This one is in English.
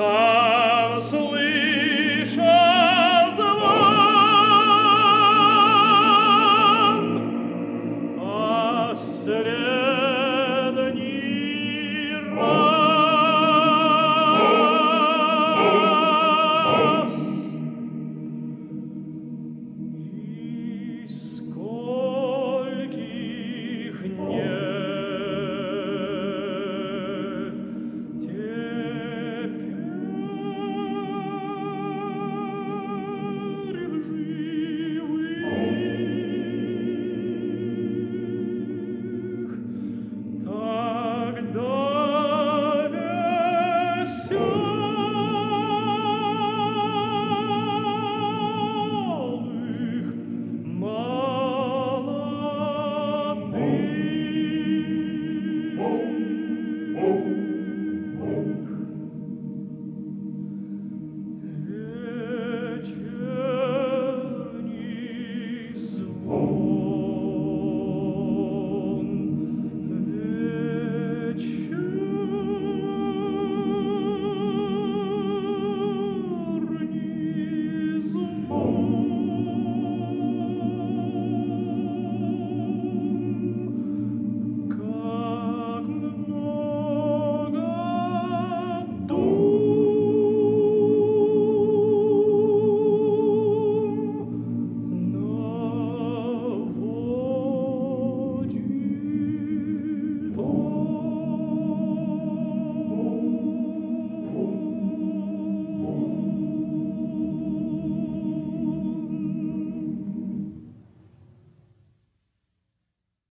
come.